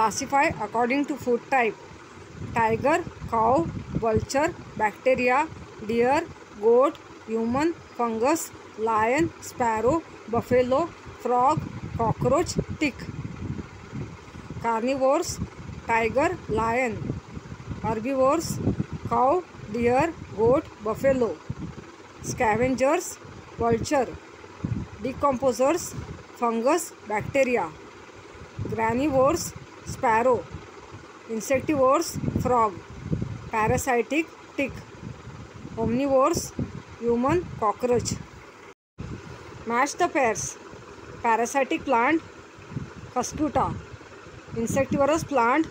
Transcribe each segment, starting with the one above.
classify according to food type tiger, cow, vulture, bacteria, deer, goat, human, fungus, lion, sparrow, buffalo, frog, cockroach, tick. Carnivores, tiger, lion. Herbivores, cow, deer, goat, buffalo. Scavengers, vulture. Decomposers, fungus, bacteria. Granivores, Sparrow, insectivores, frog. Parasitic, tick. Omnivores, human, cockroach. Match the pairs. Parasitic plant, Cuscuta. Insectivorous plant,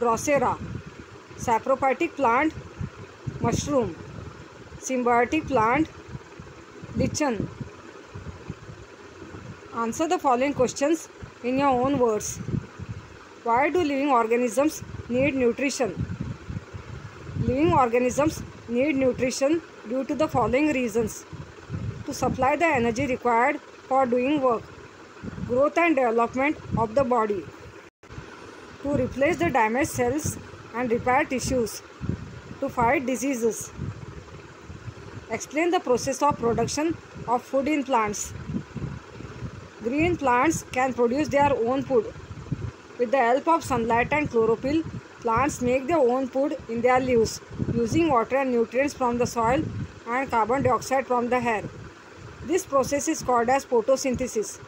Drosera. Saprophytic plant, mushroom. Symbiotic plant, lichen. Answer the following questions in your own words. Why do living organisms need nutrition? Living organisms need nutrition due to the following reasons. To supply the energy required for doing work. Growth and development of the body. To replace the damaged cells and repair tissues. To fight diseases. Explain the process of production of food in plants. Green plants can produce their own food with the help of sunlight and chlorophyll, plants make their own food in their leaves using water and nutrients from the soil and carbon dioxide from the air. This process is called as photosynthesis.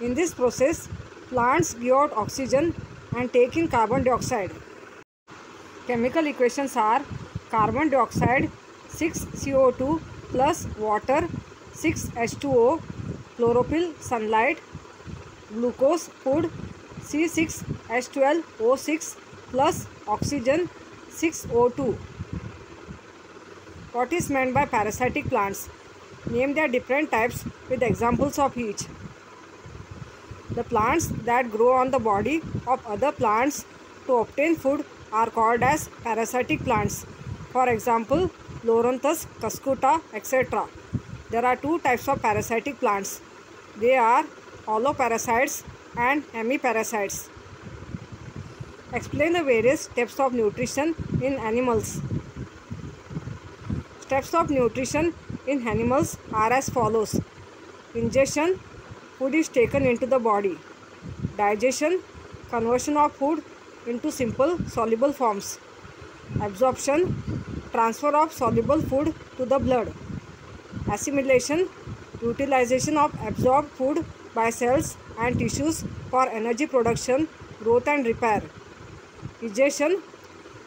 In this process, plants give out oxygen and take in carbon dioxide. Chemical equations are carbon dioxide 6CO2 plus water 6H2O, chlorophyll, sunlight, glucose, food C6H12O6 plus oxygen 6O2. What is meant by parasitic plants? Name their different types with examples of each. The plants that grow on the body of other plants to obtain food are called as parasitic plants. For example, Loranthus, Cascuta, etc. There are two types of parasitic plants. They are holoparasites and hemiparasites. Explain the various steps of nutrition in animals. Steps of nutrition in animals are as follows. Ingestion, food is taken into the body. Digestion, conversion of food into simple soluble forms. Absorption, transfer of soluble food to the blood. Assimilation, utilization of absorbed food by cells and tissues for energy production, growth and repair. Ejection,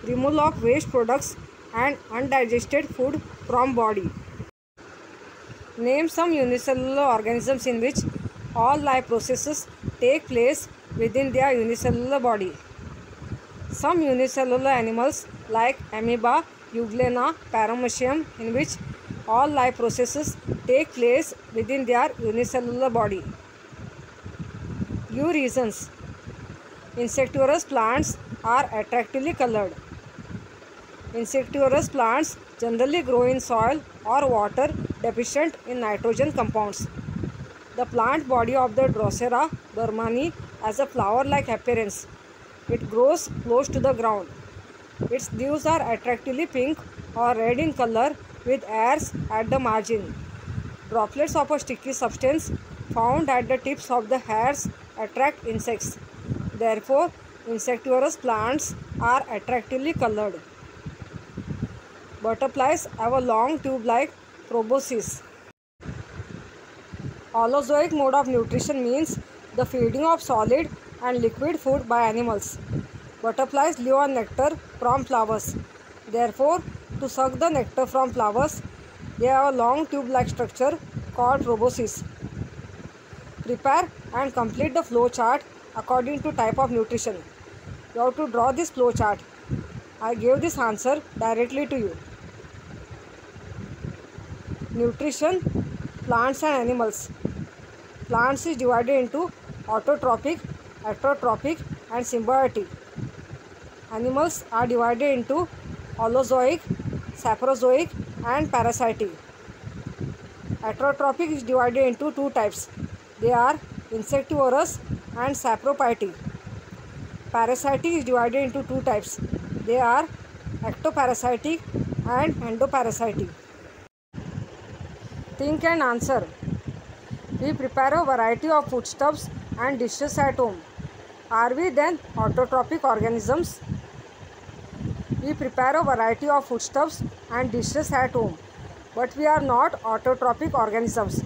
removal of waste products and undigested food from body. Name some unicellular organisms in which all life processes take place within their unicellular body. Some unicellular animals like amoeba, euglena, paramecium in which all life processes take place within their unicellular body few reasons insectivorous plants are attractively colored insectivorous plants generally grow in soil or water deficient in nitrogen compounds the plant body of the drosera burmani has a flower like appearance it grows close to the ground its leaves are attractively pink or red in color with hairs at the margin droplets of a sticky substance found at the tips of the hairs attract insects. Therefore, insectivorous plants are attractively colored. Butterflies have a long tube-like proboscis. Holozoic mode of nutrition means the feeding of solid and liquid food by animals. Butterflies live on nectar from flowers. Therefore, to suck the nectar from flowers, they have a long tube-like structure called proboscis. Prepare and complete the flow chart according to type of nutrition. You have to draw this flow chart. I gave this answer directly to you. Nutrition, plants and animals. Plants is divided into autotrophic, heterotrophic and symbiotic. Animals are divided into holozoic, saprozoic and parasitic. Heterotrophic is divided into two types, they are insectivorous and saprophytic. Parasitic is divided into two types. They are ectoparasitic and endoparasitic. Think and answer. We prepare a variety of foodstuffs and dishes at home. Are we then autotrophic organisms? We prepare a variety of foodstuffs and dishes at home, but we are not autotrophic organisms.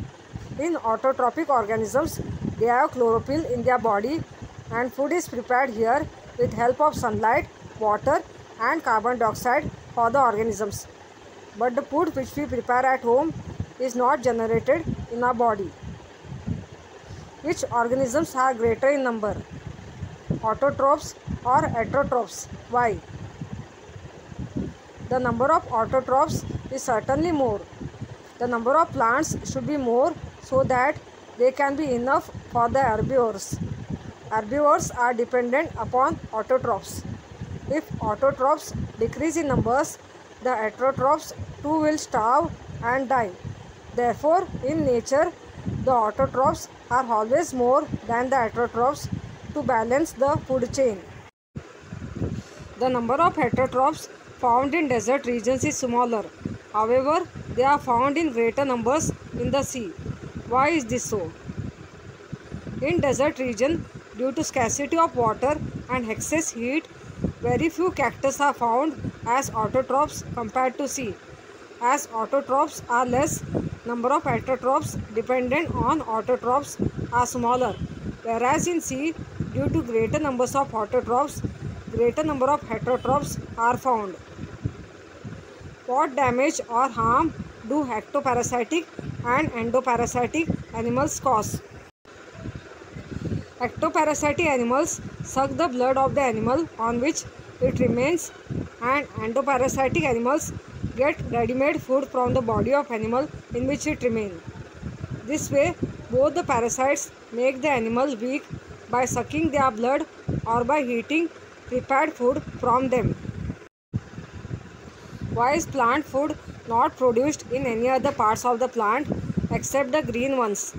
In autotrophic organisms, they have chlorophyll in their body and food is prepared here with help of sunlight, water and carbon dioxide for the organisms. But the food which we prepare at home is not generated in our body. Which organisms are greater in number? Autotrophs or heterotrophs? Why? The number of autotrophs is certainly more. The number of plants should be more so that they can be enough for the herbivores. Herbivores are dependent upon autotrophs. If autotrophs decrease in numbers, the heterotrophs too will starve and die. Therefore, in nature, the autotrophs are always more than the heterotrophs to balance the food chain. The number of heterotrophs found in desert regions is smaller. However, they are found in greater numbers in the sea. Why is this so? In desert region, due to scarcity of water and excess heat, very few cactus are found as autotrophs compared to sea. As autotrophs are less, number of heterotrophs dependent on autotrophs are smaller. Whereas in sea, due to greater numbers of autotrophs, greater number of heterotrophs are found. What damage or harm do ectoparasitic and endoparasitic animals cause. Ectoparasitic animals suck the blood of the animal on which it remains and endoparasitic animals get ready-made food from the body of animal in which it remains. This way, both the parasites make the animal weak by sucking their blood or by eating prepared food from them. Why is plant food not produced in any other parts of the plant except the green ones.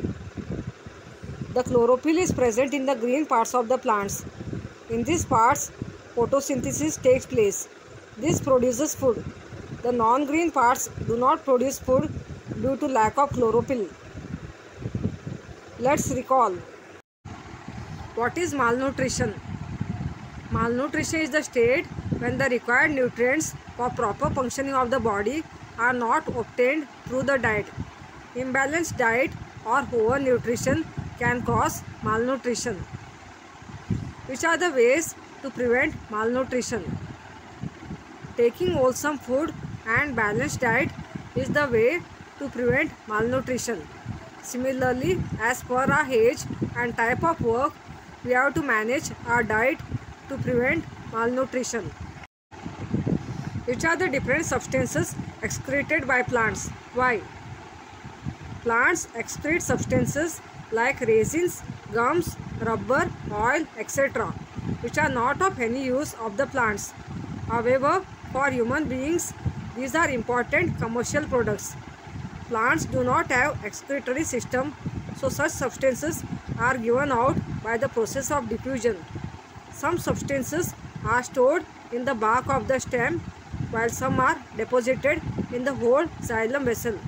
The chlorophyll is present in the green parts of the plants. In these parts, photosynthesis takes place. This produces food. The non-green parts do not produce food due to lack of chlorophyll. Let's recall. What is malnutrition? Malnutrition is the state when the required nutrients for proper functioning of the body are not obtained through the diet. Imbalanced diet or overnutrition can cause malnutrition. Which are the ways to prevent malnutrition? Taking wholesome food and balanced diet is the way to prevent malnutrition. Similarly, as per our age and type of work, we have to manage our diet to prevent malnutrition. Which are the different substances excreted by plants. Why? Plants excrete substances like resins, gums, rubber, oil, etc. which are not of any use of the plants. However, for human beings, these are important commercial products. Plants do not have excretory system, so such substances are given out by the process of diffusion. Some substances are stored in the bark of the stem while some are deposited in the whole xylem vessel.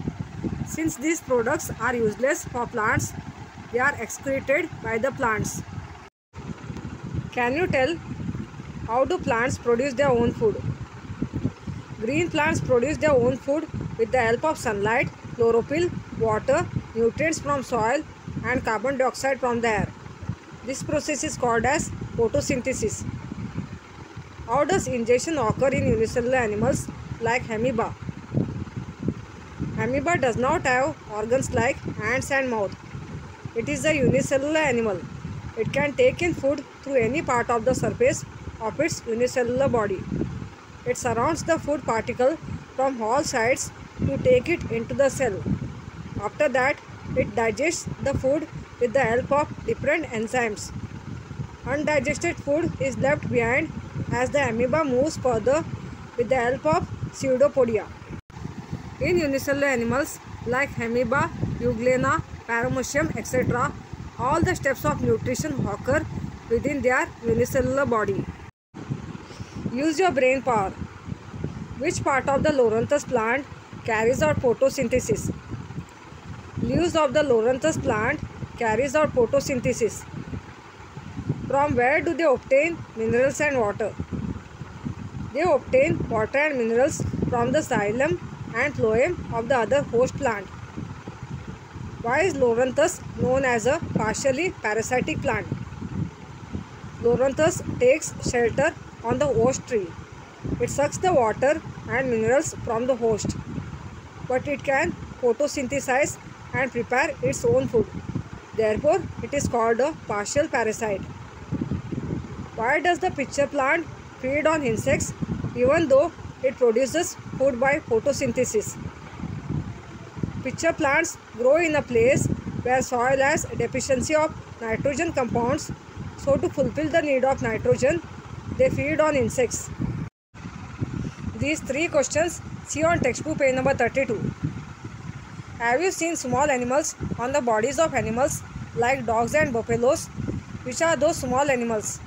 Since these products are useless for plants, they are excreted by the plants. Can you tell how do plants produce their own food? Green plants produce their own food with the help of sunlight, chlorophyll, water, nutrients from soil and carbon dioxide from the air. This process is called as photosynthesis. How does ingestion occur in unicellular animals like amoeba? Amoeba does not have organs like hands and mouth. It is a unicellular animal. It can take in food through any part of the surface of its unicellular body. It surrounds the food particle from all sides to take it into the cell. After that, it digests the food with the help of different enzymes. Undigested food is left behind as the amoeba moves further with the help of pseudopodia. In unicellular animals like amoeba, euglena, paramecium, etc., all the steps of nutrition occur within their unicellular body. Use your brain power. Which part of the Loranthus plant carries out photosynthesis? Leaves of the Loranthus plant carries out photosynthesis. From where do they obtain minerals and water? They obtain water and minerals from the xylem and phloem of the other host plant. Why is Loranthus known as a partially parasitic plant? Loranthus takes shelter on the host tree. It sucks the water and minerals from the host, but it can photosynthesize and prepare its own food. Therefore, it is called a partial parasite. Why does the pitcher plant feed on insects even though it produces food by photosynthesis. Pitcher plants grow in a place where soil has deficiency of nitrogen compounds. So to fulfill the need of nitrogen, they feed on insects. These three questions see on textbook page number 32. Have you seen small animals on the bodies of animals like dogs and buffaloes? Which are those small animals?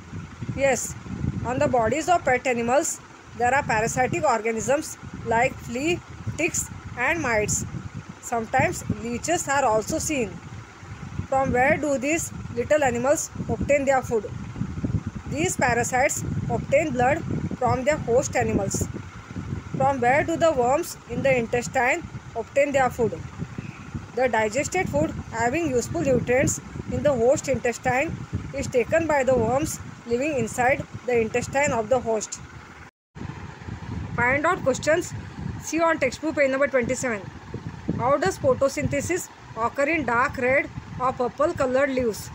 Yes, on the bodies of pet animals, there are parasitic organisms like flea, ticks and mites. Sometimes leeches are also seen. From where do these little animals obtain their food? These parasites obtain blood from their host animals. From where do the worms in the intestine obtain their food? The digested food having useful nutrients in the host intestine is taken by the worms living inside the intestine of the host. Find out questions. See on textbook page number 27. How does photosynthesis occur in dark red or purple colored leaves?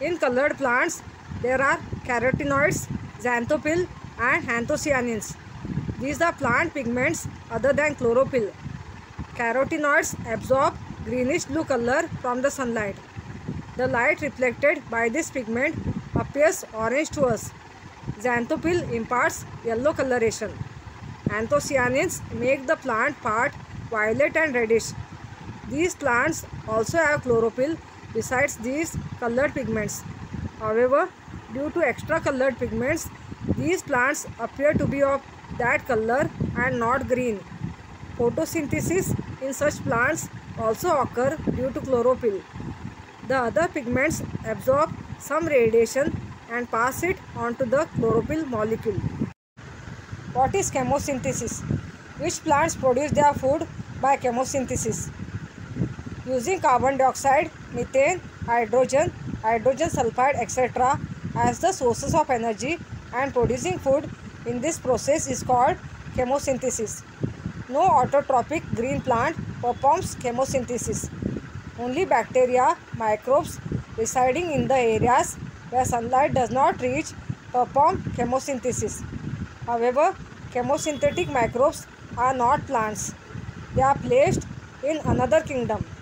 In colored plants, there are carotenoids, xanthophyll, and anthocyanins. These are plant pigments other than chlorophyll. Carotenoids absorb greenish blue color from the sunlight. The light reflected by this pigment appears orange to us. Xanthopyll imparts yellow coloration. Anthocyanins make the plant part violet and reddish. These plants also have chlorophyll besides these colored pigments. However, due to extra colored pigments, these plants appear to be of that color and not green. Photosynthesis in such plants also occur due to chlorophyll. The other pigments absorb some radiation and pass it on to the chlorophyll molecule. What is chemosynthesis? Which plants produce their food by chemosynthesis? Using carbon dioxide, methane, hydrogen, hydrogen sulfide etc. as the sources of energy and producing food in this process is called chemosynthesis. No autotrophic green plant performs chemosynthesis. Only bacteria, microbes residing in the areas where sunlight does not reach perform chemosynthesis. However, chemosynthetic microbes are not plants. They are placed in another kingdom